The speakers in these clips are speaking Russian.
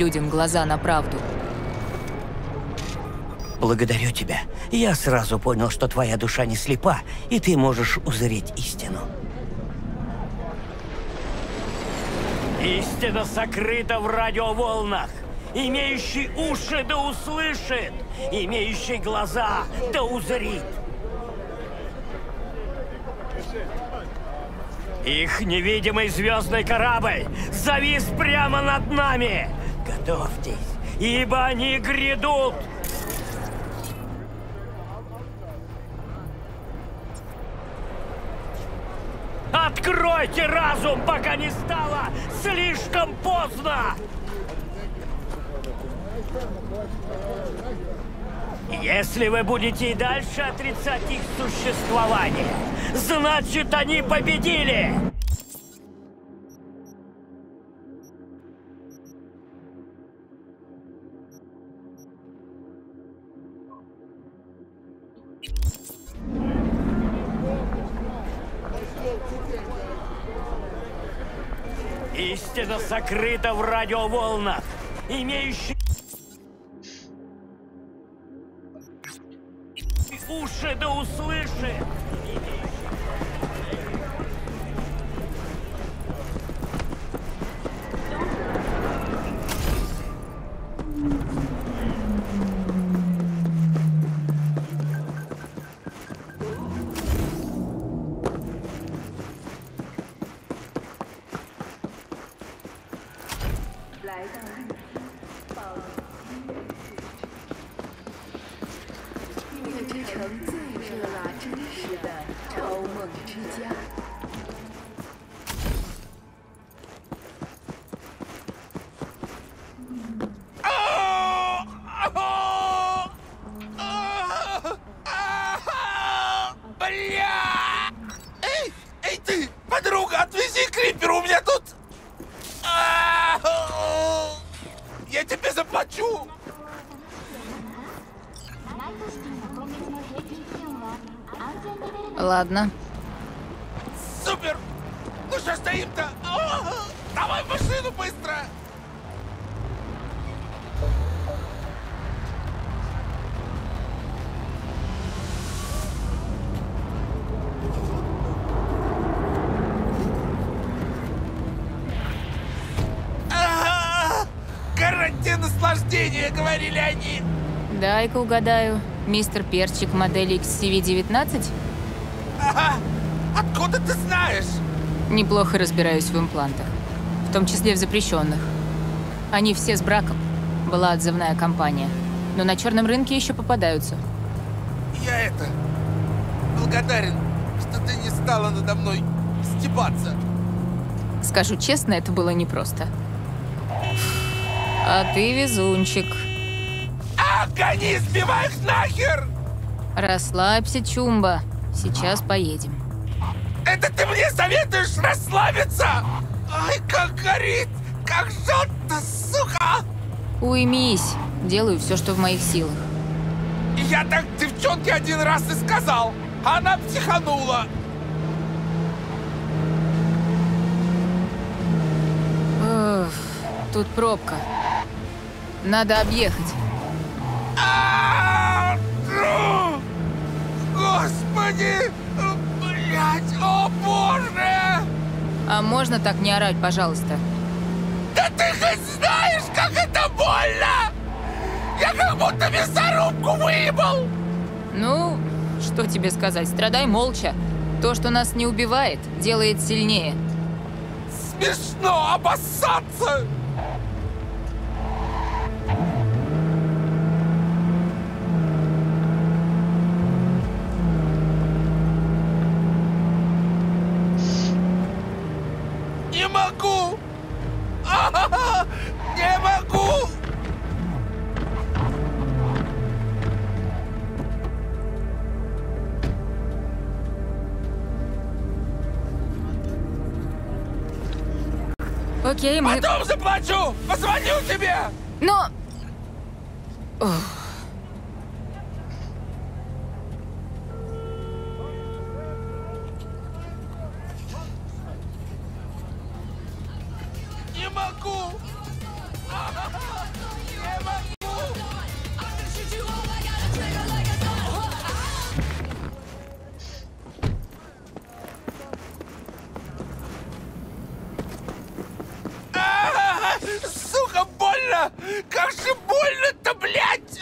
людям глаза на правду. Благодарю тебя. Я сразу понял, что твоя душа не слепа, и ты можешь узреть истину. Истина сокрыта в радиоволнах. Имеющий уши да услышит, имеющий глаза да узрит. Их невидимый звездный корабль завис прямо над нами. Готовьтесь, ибо они грядут. Откройте разум, пока не стало слишком поздно! Если вы будете и дальше отрицать их существование, значит они победили! Сокрыта в радиоволнах, имеющих уши да услышит. 来到音乐之城，音乐之城最热辣真实的超梦之家。Ладно. Супер! Ну что стоим-то? Давай машину быстро! Наслаждения, говорили они. Дай-ка угадаю. Мистер Перчик модели XCV-19? Ага. Откуда ты знаешь? Неплохо разбираюсь в имплантах. В том числе в запрещенных. Они все с браком. Была отзывная компания. Но на черном рынке еще попадаются. Я это... Благодарен, что ты не стала надо мной стебаться. Скажу честно, это было непросто. А ты везунчик. А, гони, сбивай их нахер! Расслабься, Чумба. Сейчас поедем. Советуешь расслабиться? Ай, как горит! Как жжет-то, сука! Уймись. Делаю все, что в моих силах. Я так девчонке один раз и сказал. Она психанула. Уф, тут пробка. Надо объехать. А! Господи! Блять, о боже! А можно так не орать, пожалуйста? Да ты хоть знаешь, как это больно! Я как будто мясорубку выебал! Ну, что тебе сказать, страдай молча. То, что нас не убивает, делает сильнее. Смешно обоссаться! Заплачу! Позвоню тебе! Но... Как же больно-то, блядь!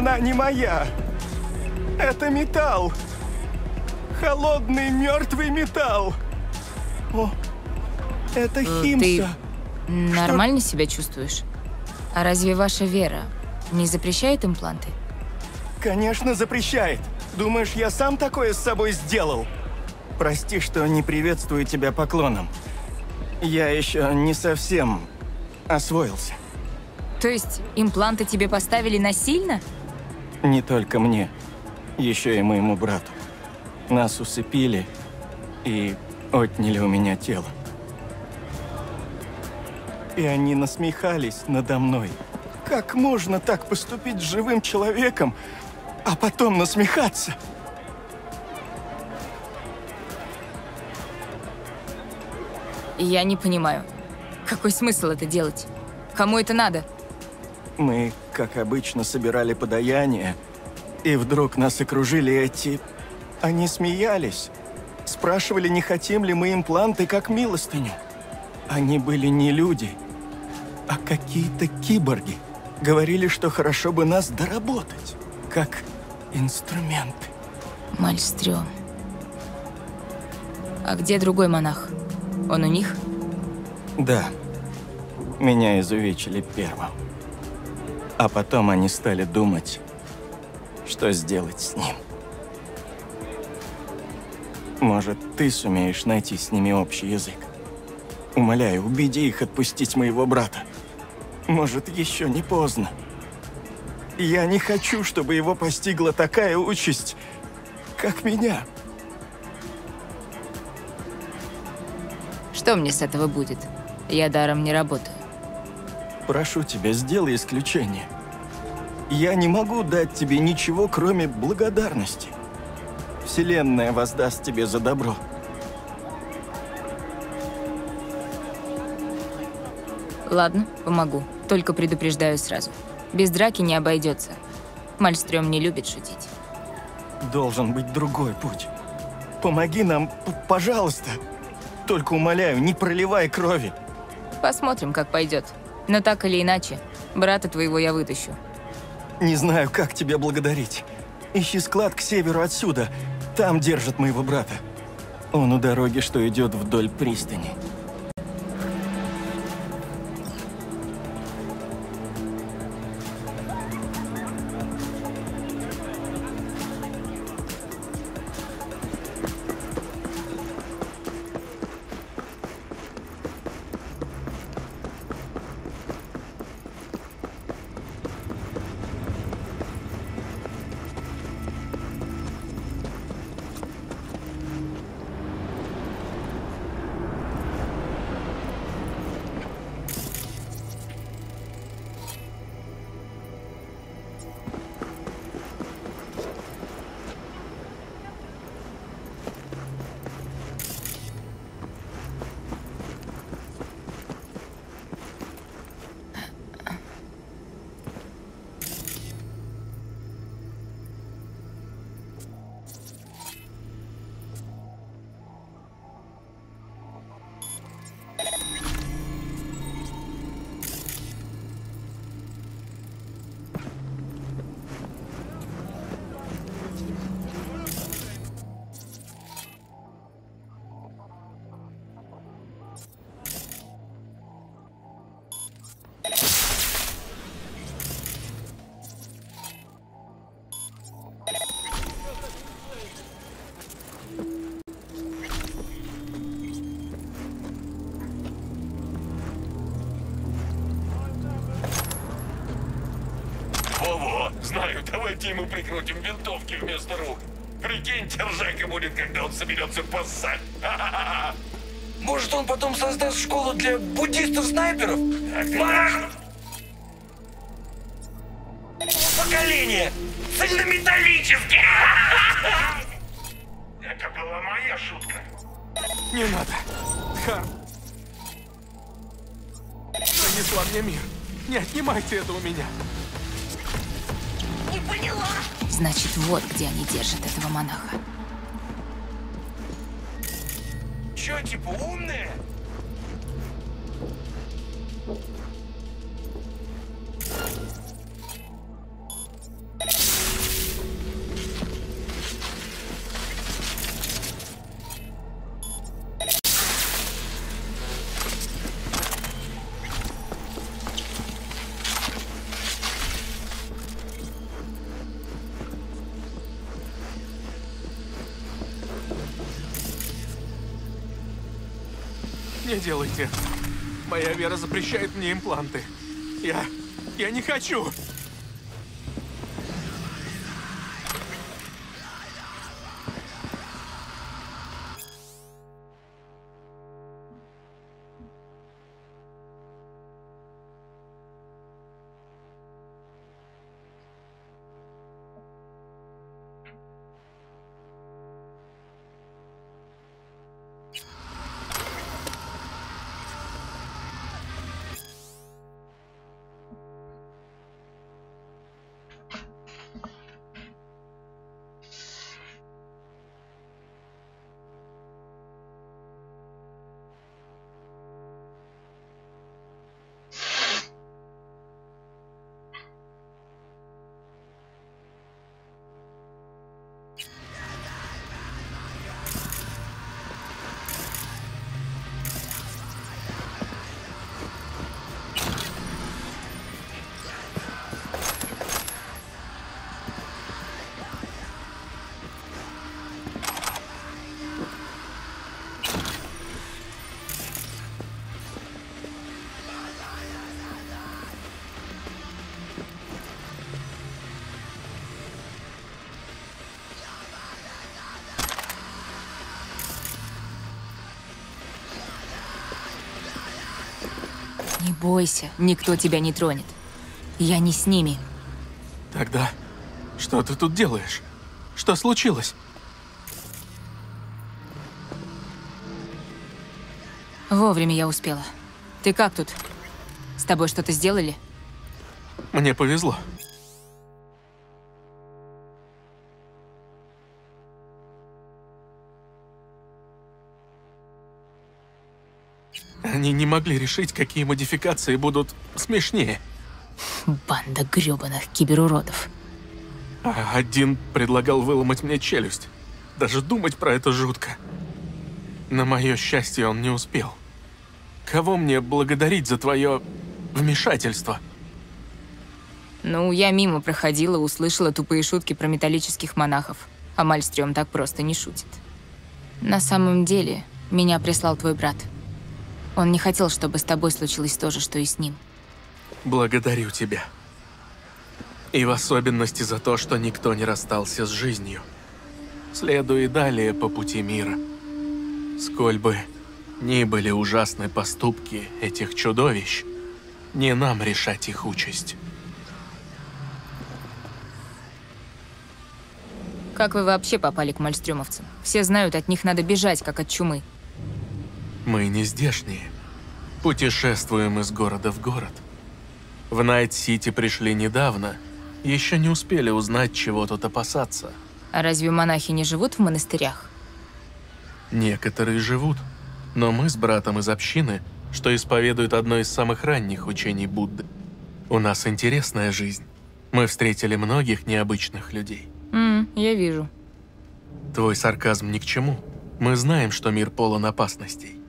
Она не моя. Это металл. Холодный мертвый металл. О, это Химса. Ты нормально себя чувствуешь? А разве ваша вера не запрещает импланты? Конечно, запрещает. Думаешь, я сам такое с собой сделал? Прости, что не приветствую тебя поклоном. Я еще не совсем освоился. То есть импланты тебе поставили насильно? Не только мне, еще и моему брату. Нас усыпили и отняли у меня тело. И они насмехались надо мной. Как можно так поступить с живым человеком, а потом насмехаться? Я не понимаю. Какой смысл это делать? Кому это надо? Мы, как обычно, собирали подаяние, и вдруг нас окружили эти... Они смеялись, спрашивали, не хотим ли мы импланты как милостыню. Они были не люди, а какие-то киборги. Говорили, что хорошо бы нас доработать, как инструменты. Мальстрём. А где другой монах? Он у них? Да, меня изувечили первым. А потом они стали думать, что сделать с ним. Может, ты сумеешь найти с ними общий язык? Умоляю, убеди их отпустить моего брата. Может, еще не поздно. Я не хочу, чтобы его постигла такая участь, как меня. Что мне с этого будет? Я даром не работаю. Прошу тебя, сделай исключение. Я не могу дать тебе ничего, кроме благодарности. Вселенная воздаст тебе за добро. Ладно, помогу. Только предупреждаю сразу. Без драки не обойдется. Мальстрём не любит шутить. Должен быть другой путь. Помоги нам, пожалуйста. Только умоляю, не проливай крови. Посмотрим, как пойдет. Но так или иначе, брата твоего я вытащу. Не знаю, как тебя благодарить. Ищи склад к северу отсюда. Там держат моего брата. Он у дороги, что идет вдоль пристани. Давайте ему прикрутим винтовки вместо рук. Прикиньте, ржака будет, когда он соберется поссать. Может, он потом создаст школу для буддистов-снайперов? Конечно. Поколение! Цельнометаллический! Это была моя шутка. Не надо. Тхар. Принесла мне мир. Не отнимайте это у меня. Значит, вот где они держат этого монаха. Делайте. Моя вера запрещает мне импланты. Я... я не хочу. Бойся, никто тебя не тронет. Я не с ними. Тогда что ты тут делаешь? Что случилось? Вовремя я успела. Ты как тут? С тобой что-то сделали? Мне повезло. Они не могли решить, какие модификации будут смешнее. Банда грёбаных киберуродов. А один предлагал выломать мне челюсть. Даже думать про это жутко. На мое счастье, он не успел. Кого мне благодарить за твое вмешательство? Ну, я мимо проходила, услышала тупые шутки про металлических монахов. А Мальстрём так просто не шутит. На самом деле, меня прислал твой брат. Он не хотел, чтобы с тобой случилось то же, что и с ним. Благодарю тебя. И в особенности за то, что никто не расстался с жизнью. Следуй далее по пути мира. Сколь бы ни были ужасны поступки этих чудовищ, не нам решать их участь. Как вы вообще попали к мальстрёмовцам? Все знают, от них надо бежать, как от чумы. Мы не здешние. Путешествуем из города в город. В Найт-Сити пришли недавно. Еще не успели узнать, чего тут опасаться. А разве монахи не живут в монастырях? Некоторые живут, но мы с братом из общины, что исповедует одно из самых ранних учений Будды. У нас интересная жизнь. Мы встретили многих необычных людей. М, я вижу. Твой сарказм ни к чему. Мы знаем, что мир полон опасностей.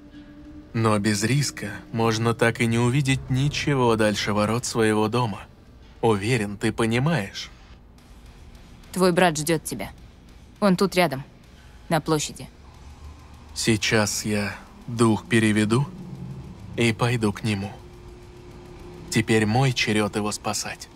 Но без риска можно так и не увидеть ничего дальше ворот своего дома. Уверен, ты понимаешь. Твой брат ждет тебя. Он тут рядом, на площади. Сейчас я дух переведу и пойду к нему. Теперь мой черед его спасать.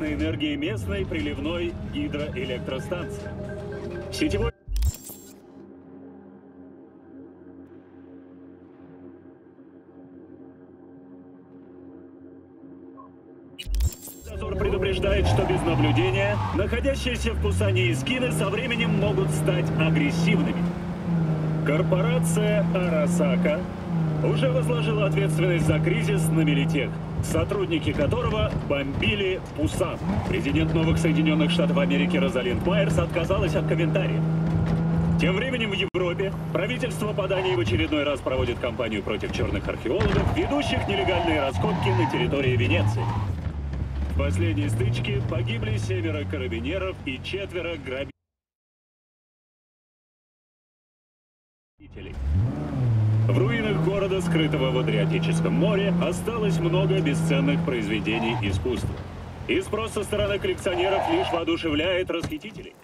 На энергии местной приливной гидроэлектростанции. Сетевой Дозор предупреждает, что без наблюдения находящиеся в Пусане эскины со временем могут стать агрессивными. Корпорация Арасака уже возложила ответственность за кризис на Мелитех, сотрудники которого бомбили Пусан. Президент Новых Соединенных Штатов Америки Розалинд Майерс отказалась от комментариев. Тем временем в Европе правительство по Дании в очередной раз проводит кампанию против черных археологов, ведущих нелегальные раскопки на территории Венеции. В последней стычке погибли семеро карабинеров и четверо грабителей. В руинах города, скрытого в Адриатическом море, осталось много бесценных произведений искусства. И спрос со стороны коллекционеров лишь воодушевляет расхитителей.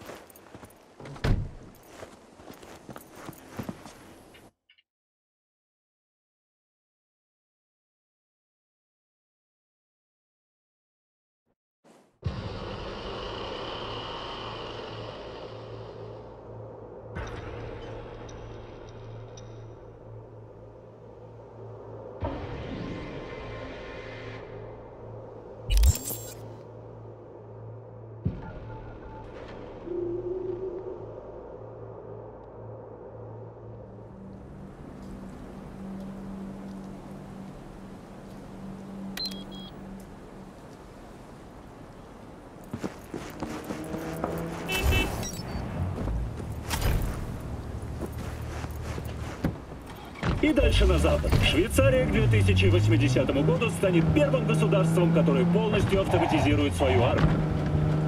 И дальше на запад. Швейцария к 2080 году станет первым государством, которое полностью автоматизирует свою армию.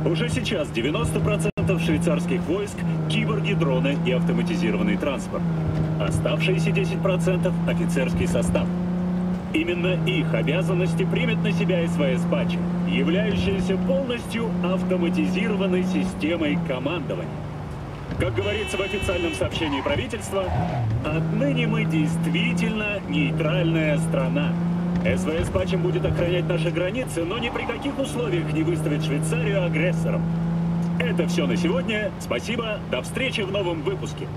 Уже сейчас 90% швейцарских войск – киборги, дроны и автоматизированный транспорт. Оставшиеся 10% – офицерский состав. Именно их обязанности примет на себя СВС Пачи, являющаяся полностью автоматизированной системой командования. Как говорится в официальном сообщении правительства, отныне мы действительно нейтральная страна. СВС Пачем будет охранять наши границы, но ни при каких условиях не выставит Швейцарию агрессором. Это все на сегодня. Спасибо. До встречи в новом выпуске.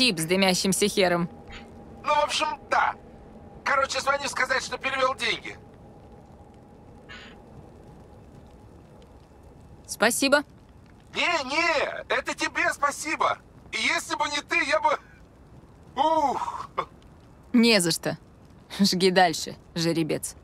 Тип с дымящимся хером. Ну, в общем, да. Короче, звоню сказать, что перевел деньги. Спасибо. Не-не, это тебе спасибо. И если бы не ты, я бы... Ух! Не за что. Жги дальше, жеребец.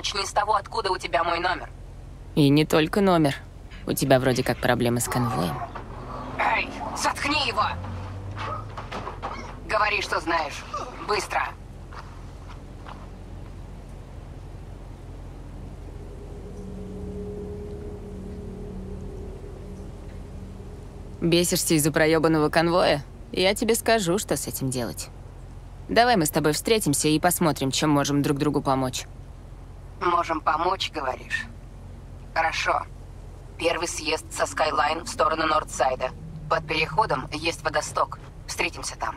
Начни с того, откуда у тебя мой номер. И не только номер. У тебя вроде как проблемы с конвоем. Эй, заткни его! Говори, что знаешь. Быстро. Бесишься из-за проебанного конвоя? Я тебе скажу, что с этим делать. Давай мы с тобой встретимся и посмотрим, чем можем друг другу помочь. Можем помочь, говоришь? Хорошо. Первый съезд со Скайлайн в сторону Нордсайда. Под переходом есть водосток. Встретимся там.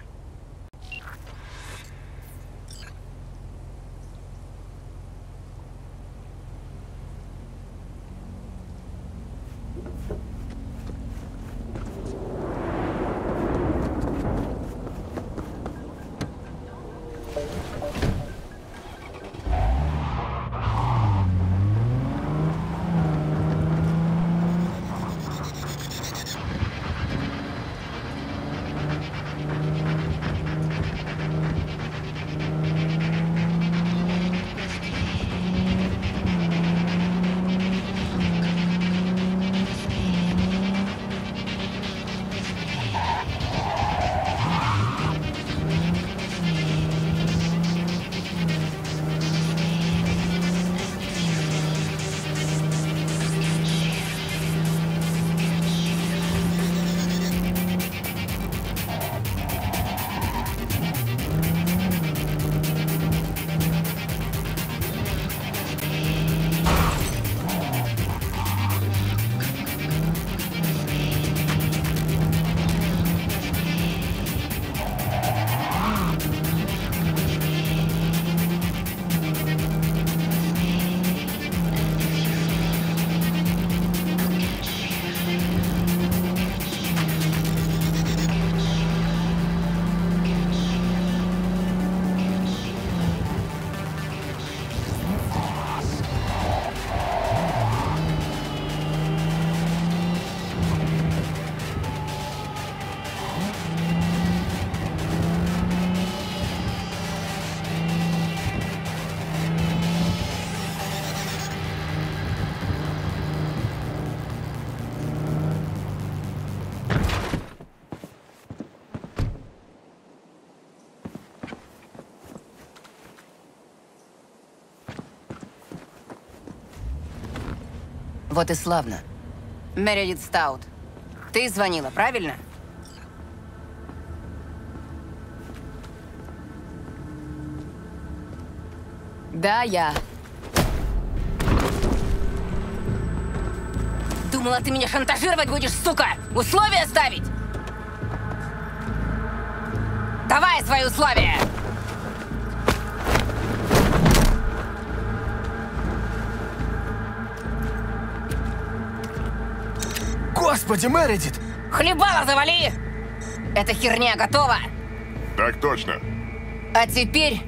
Вот и славно. Мередит Стаут. Ты звонила, правильно? Да, я. Думала, ты меня шантажировать будешь, сука! Условия ставить! Давай свои условия! Господи, Мередит! Хлебало завали! Эта херня готова! Так точно. А теперь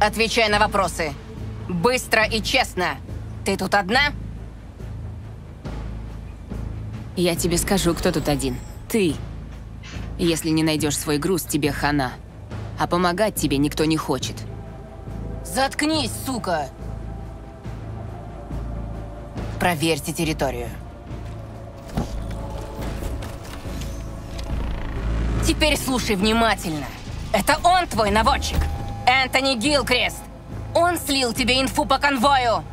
отвечай на вопросы. Быстро и честно. Ты тут одна? Я тебе скажу, кто тут один. Ты. Если не найдешь свой груз, тебе хана. А помогать тебе никто не хочет. Заткнись, сука! Проверьте территорию. Теперь слушай внимательно. Это он твой наводчик. Энтони Гилкрест. Он слил тебе инфу по конвою.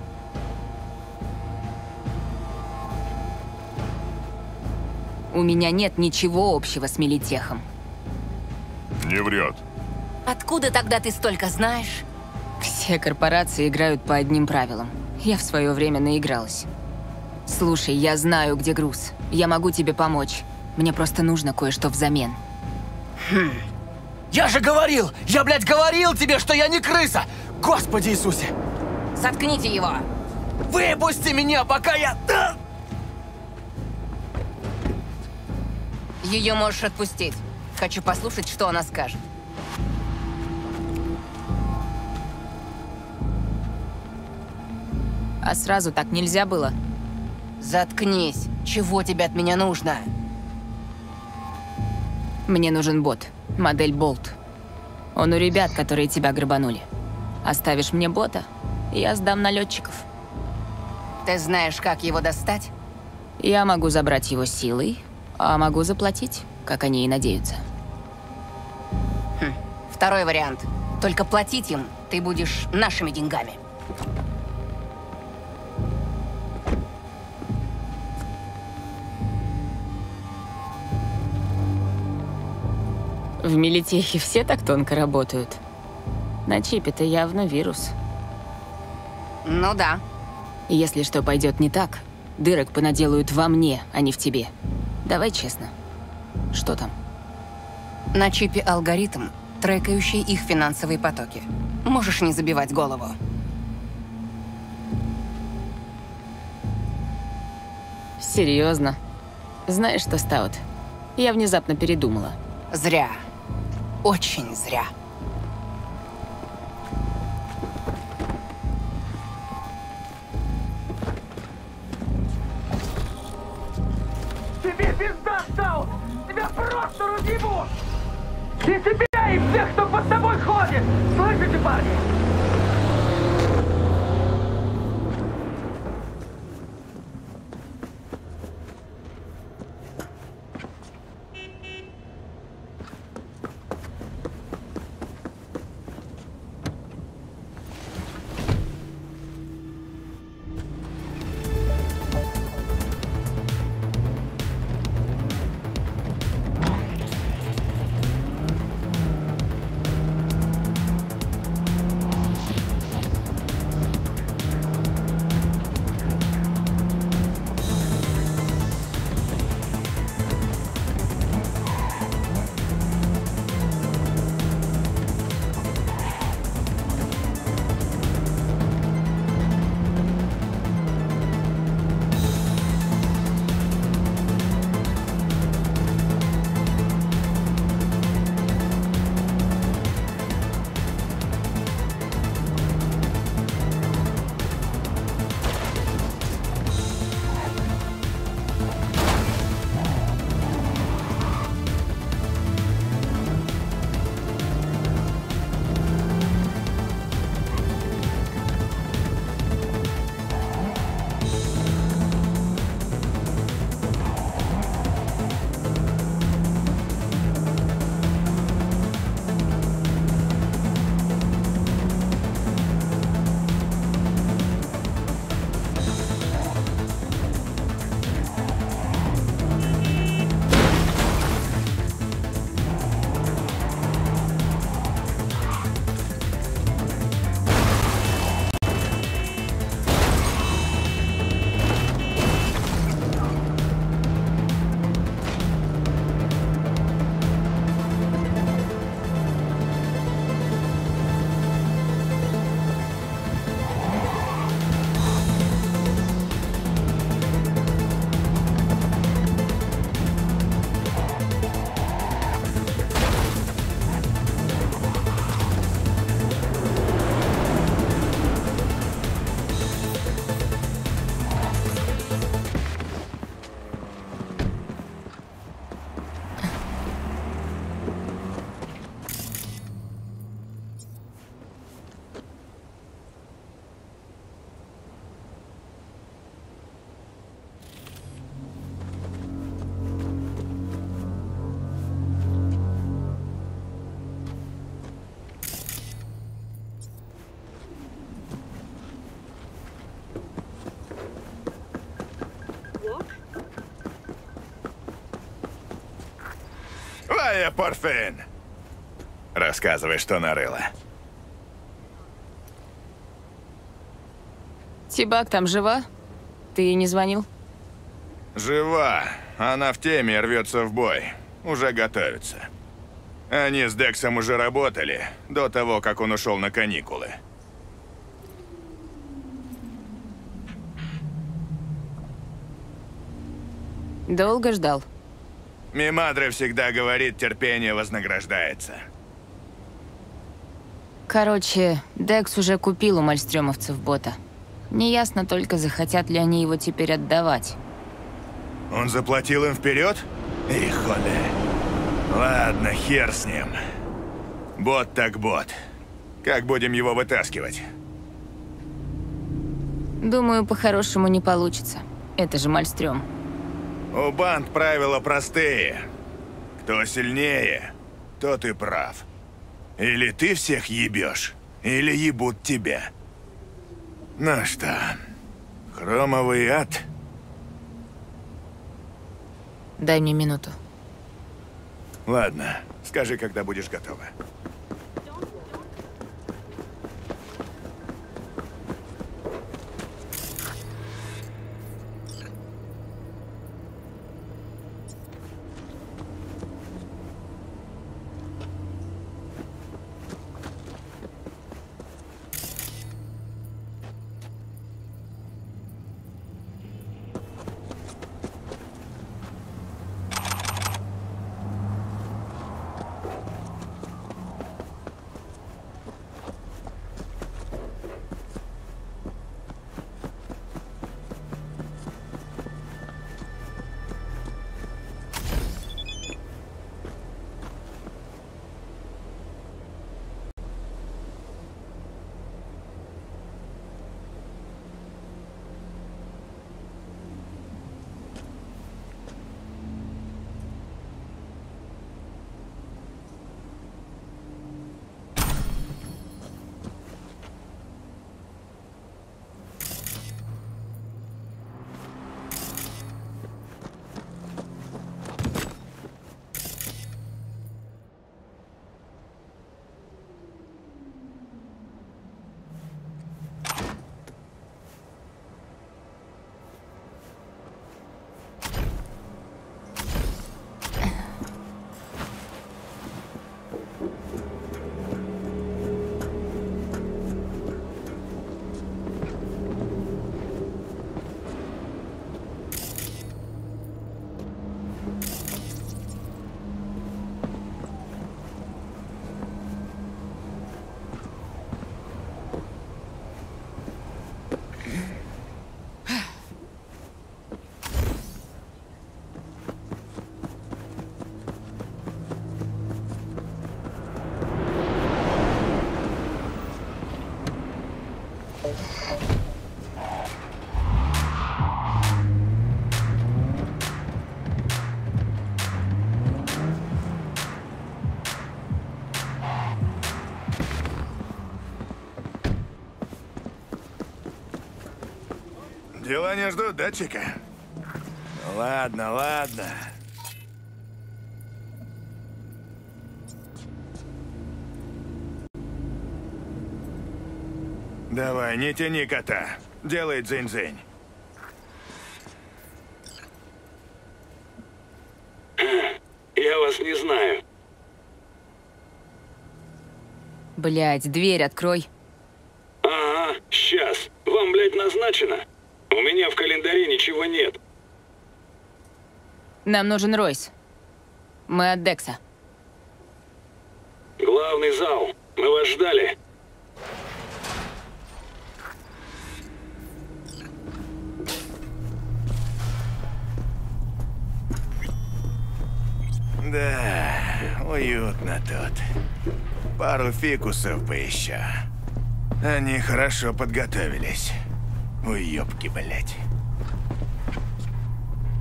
У меня нет ничего общего с Мелитехом. Не врет. Откуда тогда ты столько знаешь? Все корпорации играют по одним правилам. Я в свое время наигралась. Слушай, я знаю, где груз. Я могу тебе помочь. Мне просто нужно кое-что взамен. Я же говорил! Я, блядь, говорил тебе, что я не крыса! Господи Иисусе! Заткните его! Выпусти меня, пока я... Ее можешь отпустить. Хочу послушать, что она скажет. А сразу так нельзя было. Заткнись. Чего тебе от меня нужно? Мне нужен бот. Модель Болт. Он у ребят, которые тебя грабанули. Оставишь мне бота, я сдам налетчиков. Ты знаешь, как его достать? Я могу забрать его силой, а могу заплатить, как они и надеются. Второй вариант. Только платить им ты будешь нашими деньгами. В Мелитехе все так тонко работают. На чипе-то явно вирус. Ну да. Если что пойдет не так, дырок понаделают во мне, а не в тебе. Давай честно. Что там? На чипе алгоритм, трекающий их финансовые потоки. Можешь не забивать голову. Серьезно? Знаешь что, Стаут? Я внезапно передумала. Зря. Очень зря. Тебе пизда, Стаут! Тебя просто разъебут! И тебя, Порфин! Рассказывай, что нарыла. Тибак там жива? Ты ей не звонил? Жива. Она в теме рвется в бой. Уже готовится. Они с Дексом уже работали, до того, как он ушел на каникулы. Долго ждал? Мимадре всегда говорит, терпение вознаграждается. Короче, Декс уже купил у мальстрёмовцев бота. Неясно только, захотят ли они его теперь отдавать. Он заплатил им вперед? Их холи. Ладно, хер с ним. Бот так бот. Как будем его вытаскивать? Думаю, по-хорошему не получится. Это же Мальстрём. У банд правила простые. Кто сильнее, тот и прав. Или ты всех ебешь, или ебут тебя. Ну что, хромовый ад? Дай мне минуту. Ладно, скажи, когда будешь готова. Дела не ждут, да, Чика? Ладно, ладно. Давай, не тяни кота. Делай дзынь-дзынь. Я вас не знаю. Блядь, дверь открой. Ага, сейчас. Вам, блядь, назначено? У меня в календаре ничего нет. Нам нужен Ройс. Мы от Декса. Главный зал. Мы вас ждали. Да, уютно тут. Пару фикусов поищу. Они хорошо подготовились. Уёбки, блядь.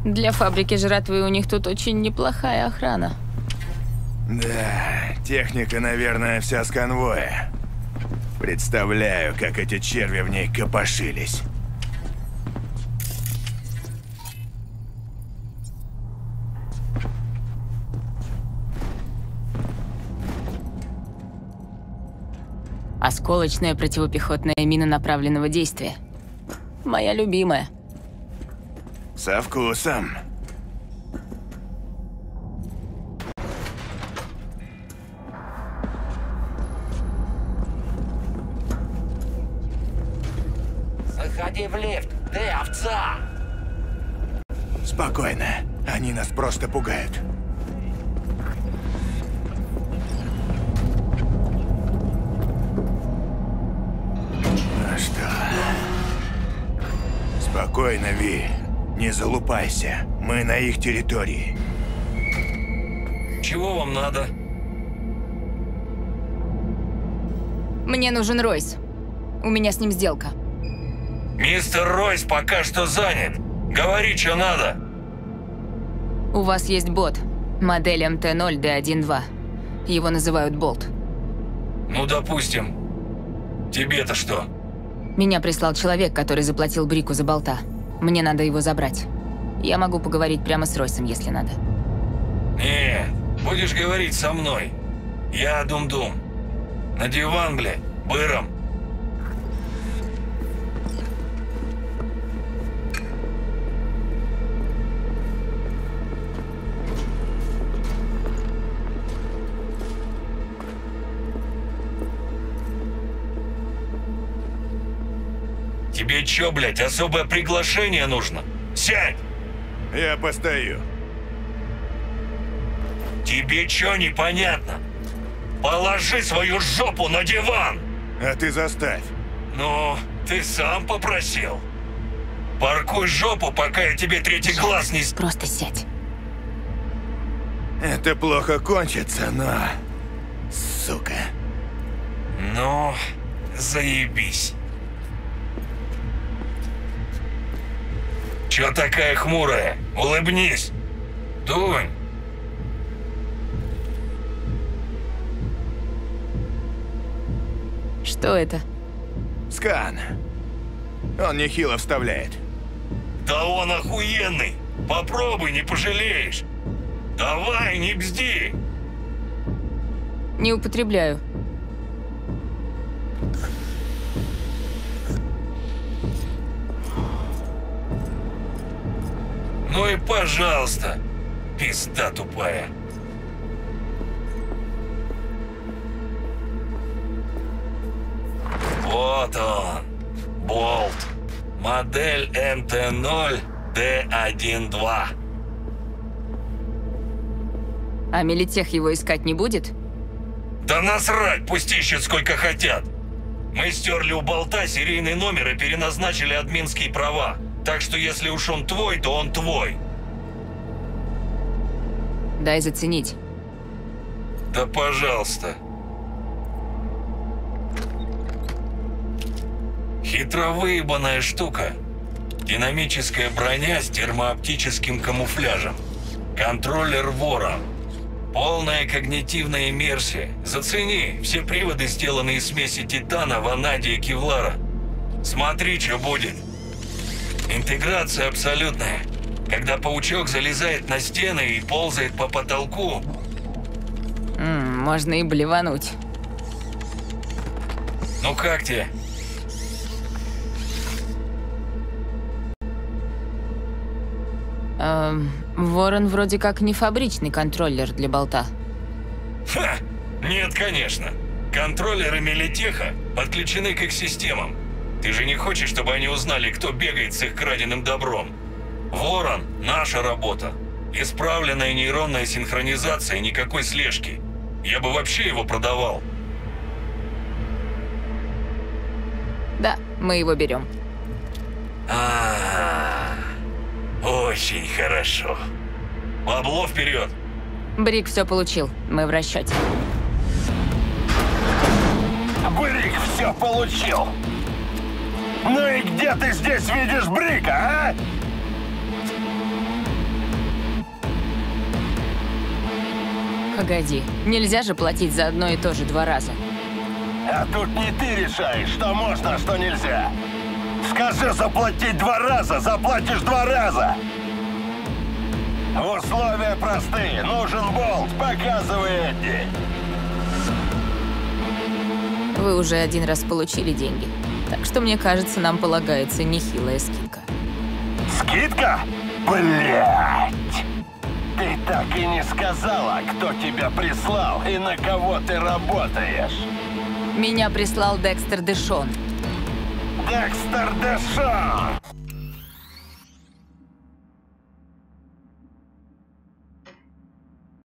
Для фабрики жратвы у них тут очень неплохая охрана. Да, техника, наверное, вся с конвоя. Представляю, как эти черви в ней копошились. Осколочная противопехотная мина направленного действия. Моя любимая. Со вкусом. Заходи в лифт, ты овца! Спокойно. Они нас просто пугают. Ну что? Спокойно, Ви. Не залупайся. Мы на их территории. Чего вам надо? Мне нужен Ройс. У меня с ним сделка. Мистер Ройс пока что занят. Говори, что надо. У вас есть бот. Модель МТ-0D12. Его называют Болт. Ну, допустим. Тебе-то что? Меня прислал человек, который заплатил Брику за болта. Мне надо его забрать. Я могу поговорить прямо с Ройсом, если надо. Нет, будешь говорить со мной. Я Дум-Дум. На диван, бля, быром. Чё, блядь, особое приглашение нужно? Сядь! Я постою. Тебе чё непонятно? Положи свою жопу на диван! А ты заставь. Ну, ты сам попросил. Паркуй жопу, пока я тебе третий глаз не... с- Просто сядь. Это плохо кончится, но... Сука. Ну, заебись. Чё такая хмурая? Улыбнись. Дунь. Что это? Скан. Он нехило вставляет. Да он охуенный. Попробуй, не пожалеешь. Давай, не бзди. Не употребляю. Ну и пожалуйста. Пизда тупая. Вот он. Болт. Модель МТ-0 Д1-2. А Мелитех его искать не будет? Да насрать, пусть ищут сколько хотят. Мы стерли у болта серийный номер и переназначили админские права. Так что если уж он твой, то он твой. Дай заценить. Да пожалуйста. Хитро выебанная штука. Динамическая броня с термооптическим камуфляжем. Контроллер вора. Полная когнитивная иммерсия. Зацени, все приводы сделаны из смеси титана, ванадия и кевлара. Смотри, что будет. Интеграция абсолютная. Когда паучок залезает на стены и ползает по потолку, М, можно и блевануть. ну как тебе? Эм, Ворон вроде как не фабричный контроллер для болта. Ха! Нет, конечно. Контроллеры Мелитеха подключены к их системам. Ты же не хочешь, чтобы они узнали, кто бегает с их краденым добром? Ворон – наша работа. Исправленная нейронная синхронизация, никакой слежки. Я бы вообще его продавал. Да, мы его берем. А, очень хорошо. Бабло вперед. Брик все получил. Мы в расчете. Брик все получил. Ну и где ты здесь видишь Брика, а? Погоди, нельзя же платить за одно и то же два раза. А тут не ты решаешь, что можно, а что нельзя. Скажи заплатить два раза, заплатишь два раза. Условия простые. Нужен болт. Показывай Эдди. Вы уже один раз получили деньги. Так что, мне кажется, нам полагается нехилая скидка. Скидка? Блять! Ты так и не сказала, кто тебя прислал и на кого ты работаешь. Меня прислал Декстер Дэшон. Декстер Дэшон!